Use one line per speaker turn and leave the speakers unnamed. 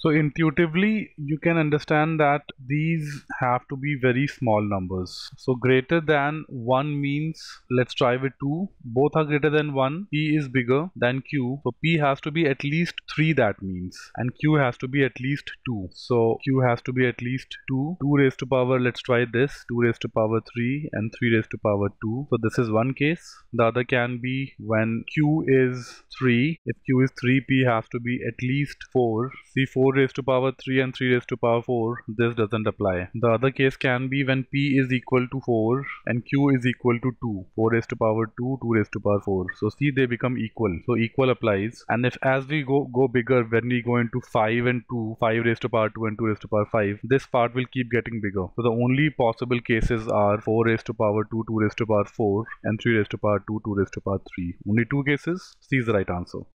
So intuitively, you can understand that these have to be very small numbers. So greater than 1 means, let's try with 2. Both are greater than 1. P is bigger than Q. So P has to be at least 3 that means. And Q has to be at least 2. So Q has to be at least 2. 2 raised to power, let's try this. 2 raised to power 3 and 3 raised to power 2. So this is one case. The other can be when Q is 3. If Q is 3, P has to be at least 4. See 4 4 raised to power 3 and 3 raised to power 4 this doesn't apply the other case can be when p is equal to 4 and q is equal to 2 4 raised to power 2 2 raised to power 4 so see they become equal so equal applies and if as we go go bigger when we go into 5 and 2 5 raised to power 2 and 2 raised to power 5 this part will keep getting bigger so the only possible cases are 4 raised to power 2 2 raised to power 4 and 3 raised to power 2 2 raised to power 3 only two cases c is the right answer